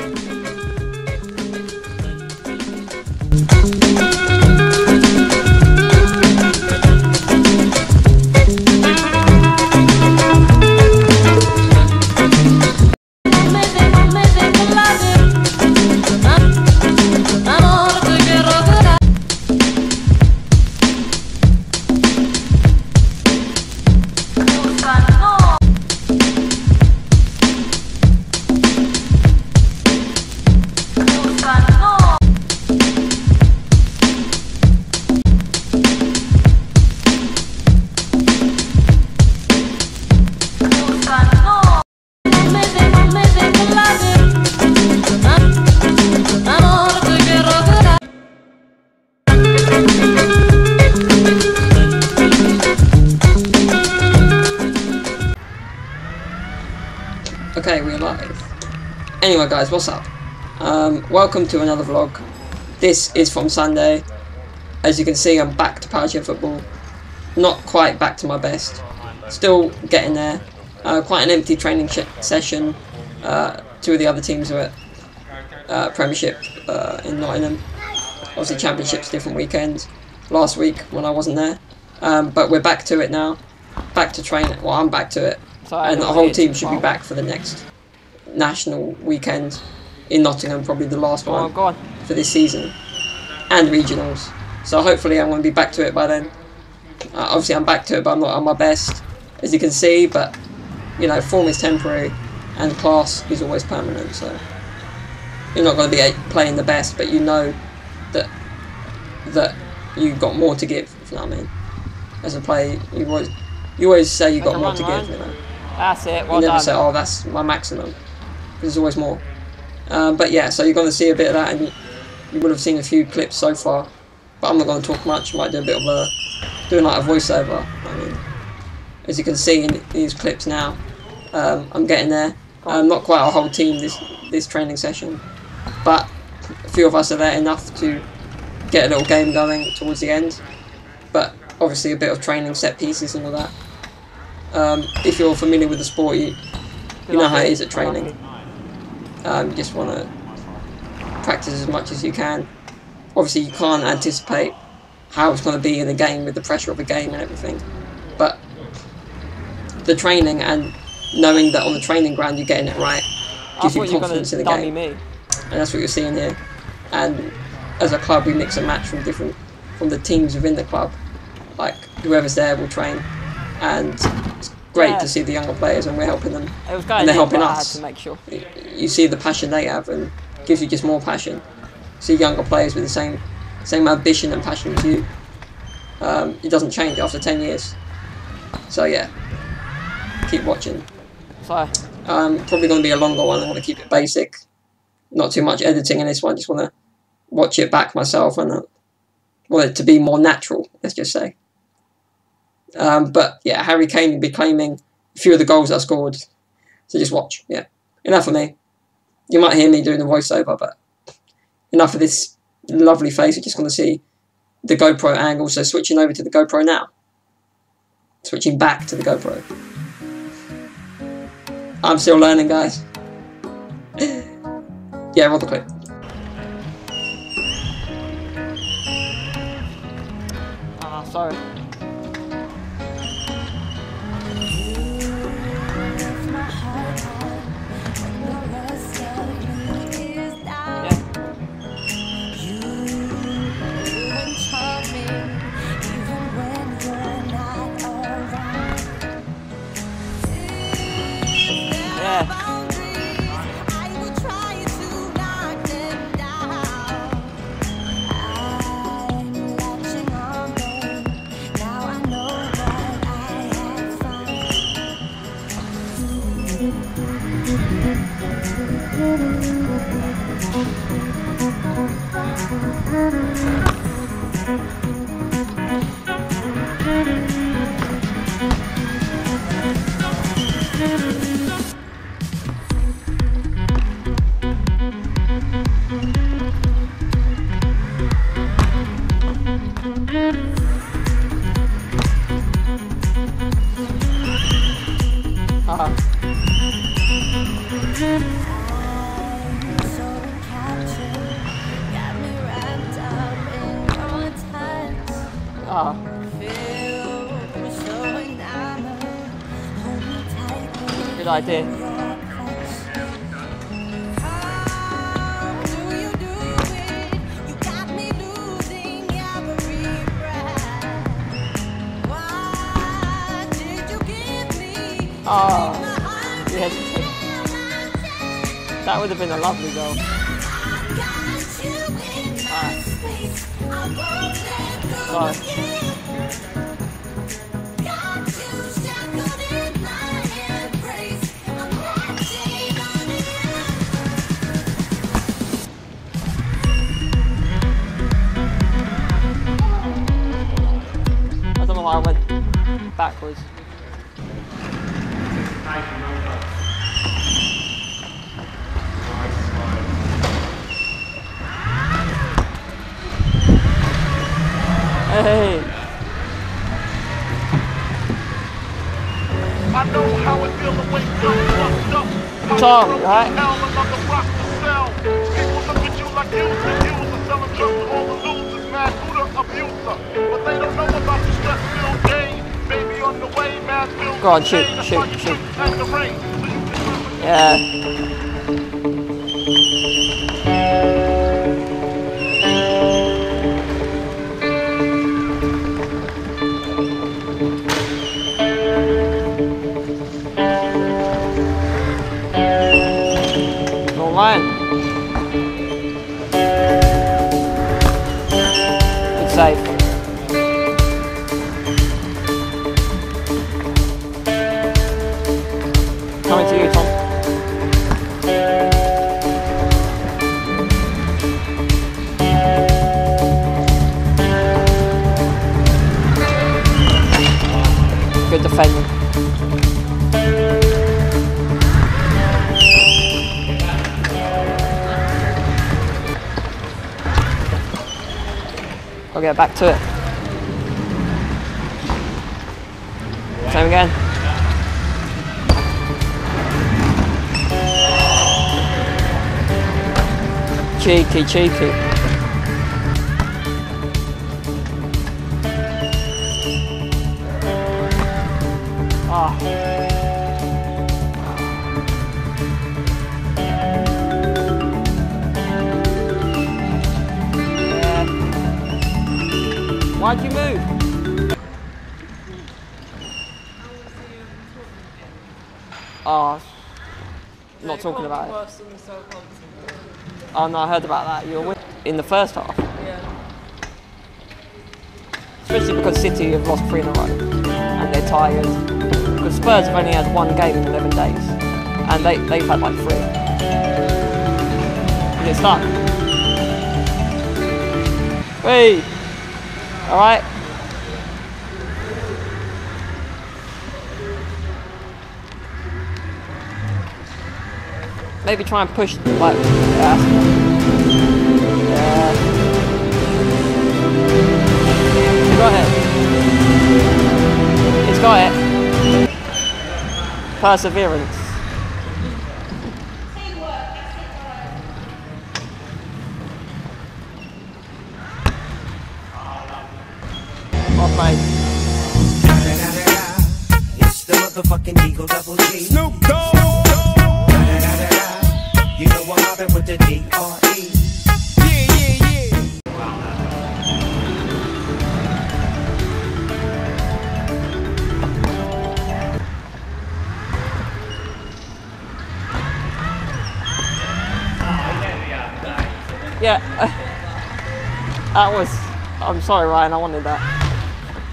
Okay, Anyway, guys, what's up? Um, welcome to another vlog. This is from Sunday. As you can see, I'm back to Powerchair football. Not quite back to my best. Still getting there. Uh, quite an empty training session. Uh, two of the other teams are at uh, Premiership uh, in Nottingham. Obviously, Championships different weekends. Last week when I wasn't there, um, but we're back to it now. Back to training. Well, I'm back to it and the whole team should be back for the next national weekend in Nottingham, probably the last one oh, for this season, and regionals. So hopefully I'm going to be back to it by then. Uh, obviously I'm back to it, but I'm not on my best, as you can see. But you know, form is temporary, and class is always permanent. So you're not going to be playing the best, but you know that that you've got more to give. If you know what I mean. As a player, you always you always say you've got more to give. You know. That's it. Well you never done. say, "Oh, that's my maximum." There's always more. Um, but yeah, so you're going to see a bit of that, and you, would have seen a few clips so far. But I'm not going to talk much. I might do a bit of a doing like a voiceover. I mean, as you can see in these clips now, um, I'm getting there. Um, not quite a whole team this this training session, but a few of us are there enough to get a little game going towards the end. But obviously a bit of training, set pieces, and all that. Um, if you're familiar with the sport, you, you know how it is at training. Um, you just want to practice as much as you can. Obviously, you can't anticipate how it's going to be in the game with the pressure of a game and everything. But the training and knowing that on the training ground you're getting it right gives you confidence in the game. Me. And that's what you're seeing here. And as a club, we mix and match from different from the teams within the club. Like whoever's there will train and great yeah. to see the younger players and we're helping them and they're helping us. To make sure. You see the passion they have and gives you just more passion. See younger players with the same same ambition and passion as you. Um, it doesn't change after 10 years. So yeah, keep watching. So. Um, probably going to be a longer one. I want to keep it basic. Not too much editing in this one. Just want to watch it back myself and uh, want it to be more natural, let's just say. Um, but yeah, Harry Kane will be claiming a few of the goals I scored. So just watch. Yeah, enough of me. You might hear me doing the voiceover, but enough of this lovely face. You're just going to see the GoPro angle. So switching over to the GoPro now. Switching back to the GoPro. I'm still learning, guys. yeah, roll the clip. Ah, uh, sorry. Idea. Oh, hesitated. That would have been a lovely goal. Sorry. I know why I went backwards. Hey, I know how it feel to wake up fucked up. Tom, right? hell, another rock to sell. People look at you like you the user, selling drugs to all the losers, mad Buddha abuser. But they don't know about Go on, shoot, shoot, shoot. yeah. Good save. I'll get back to it. Same again. Cheeky, cheeky. Not talking about it. Worse than the Southampton. Oh no, I heard about that. You were in the first half, Yeah. especially because City have lost three in a row and they're tired. Because Spurs have only had one game in 11 days, and they they've had like three. And it's done. Wait. All Maybe try and push like yeah. Yeah. Go ahead. He's got it. Perseverance. Yeah. that was. I'm sorry, Ryan. I wanted that.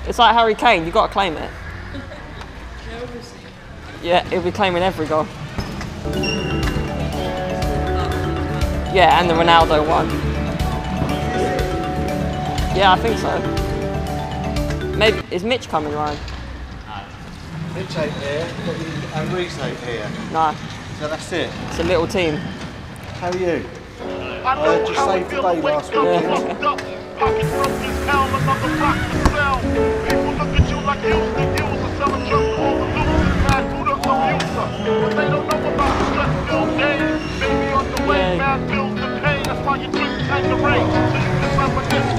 It's like Harry Kane. You got to claim it. Yeah, he'll be claiming every goal. Yeah, and the Ronaldo one. Yeah, I think so. Maybe is Mitch coming, Ryan? Mitch ain't here, and Reese ain't here. No, So that's it. it's a little team. How are you? I know how it feels to wake up fucked up. Pocket broke as hell, another rock to sell. People look at you like you the user, selling drugs to all the losers, mad. But they don't know about stress-filled days. Baby on the way, man feels the pain. That's why you drink hang so you can reminisce.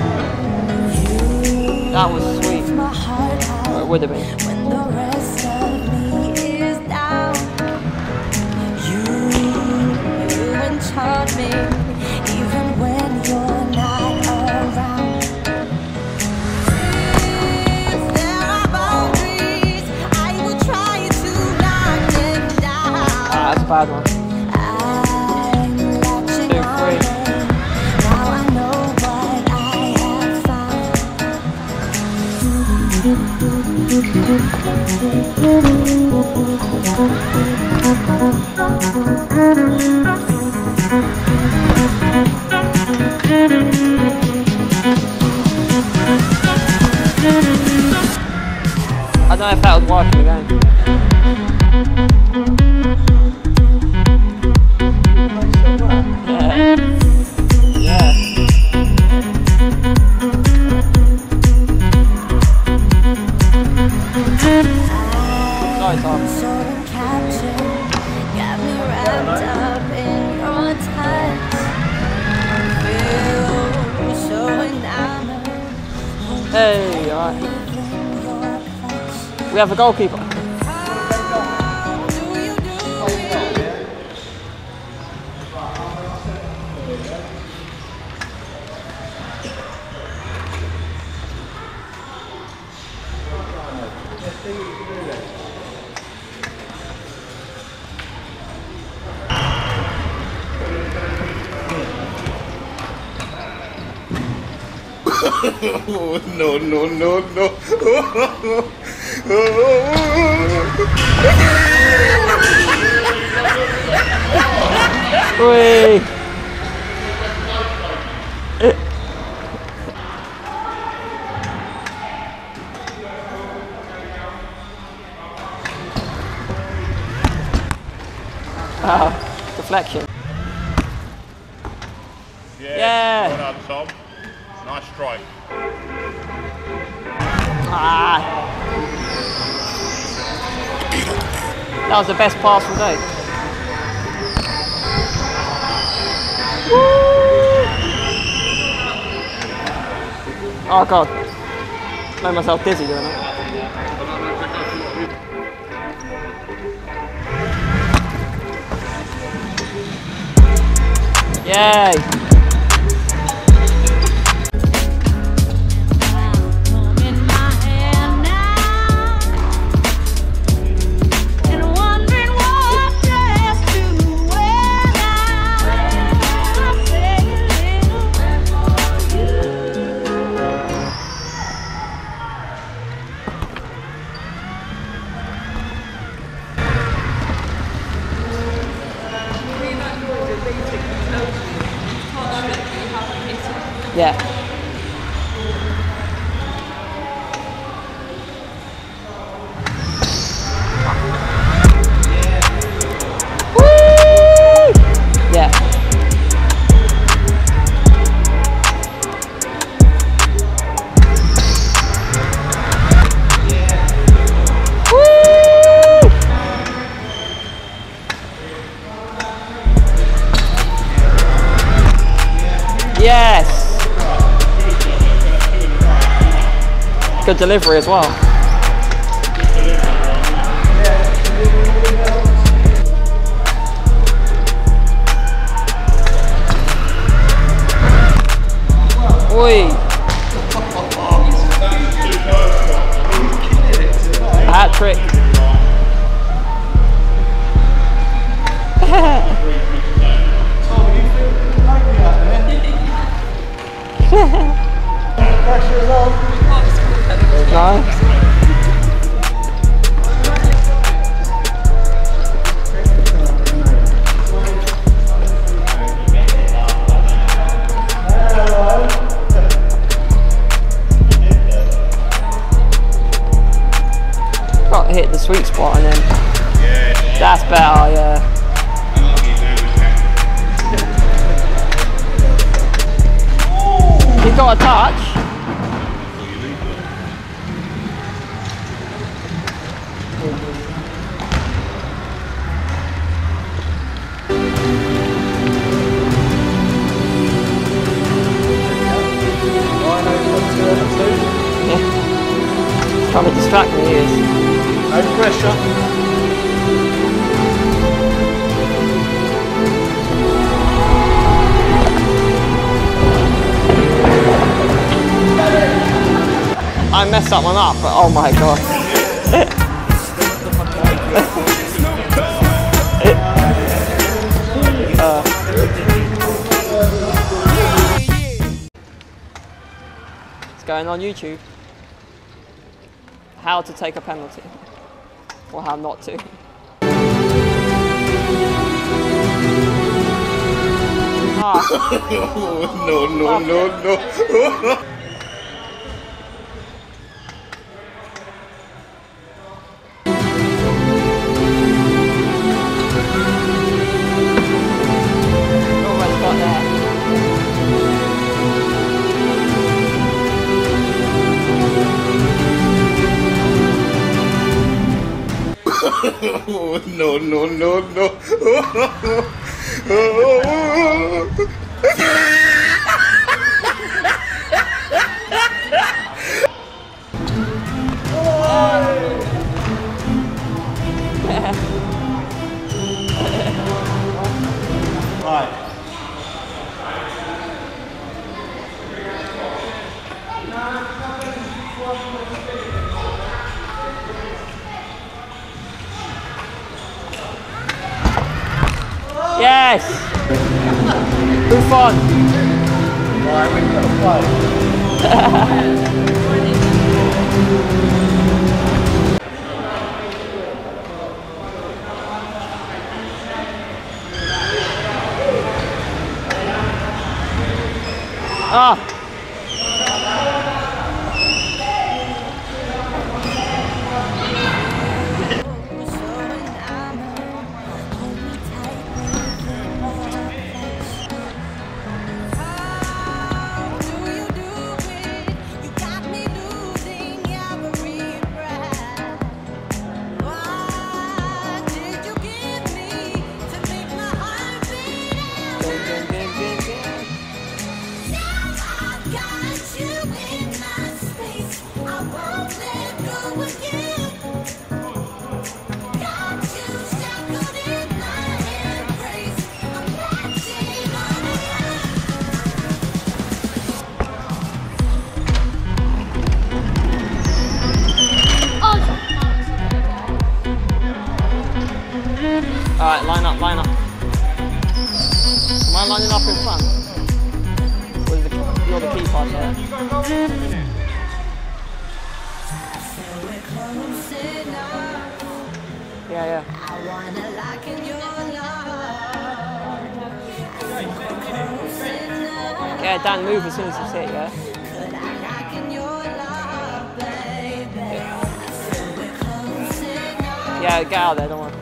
That was sweet. Where, would it be? I don't know if that was worth again. We have a goalkeeper. no, no, no, no. Uy. Wow, deflection. Yeah. yeah. Well done, Tom. Nice strike. Ah. That was the best pass from day. Woo! Oh god. Made myself dizzy doing it. Yay! Delivery as well. Oi. Hat trick. attached. I messed that one up, but oh my god. It's going on YouTube. How to take a penalty. Or how not to. Ah, No, no, no, no. No, no, no, Right, got to play. Ah! Am up in front? Or the, you're the pass there? Yeah, yeah. Yeah, Dan, move as soon as you see it, yeah? Yeah, get out there, don't worry.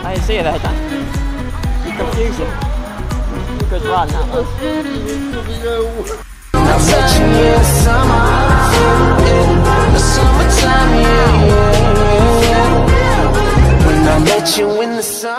I didn't see you there, Dan. You're confusing. Good run, that was. You in the summer.